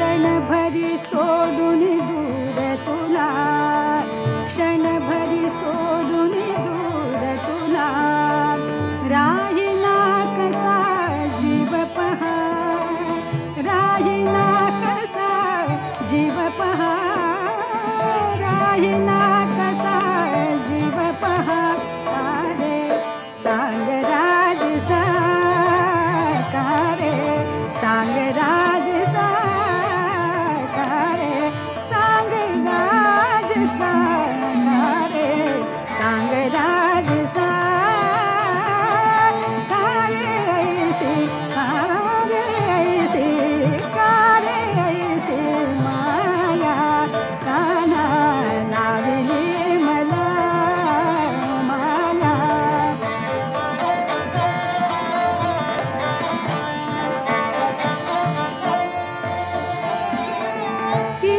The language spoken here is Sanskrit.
क्षण भरि सोडु दूरतुला क्षण भरि सोडिनि दूरतुला नाक जिव राहिना कसा जीव पहा